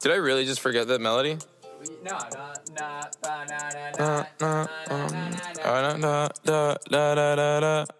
Did I really just forget that melody? No, uh, uh, um, uh, Da, da, da, da, da, da, da, da, da.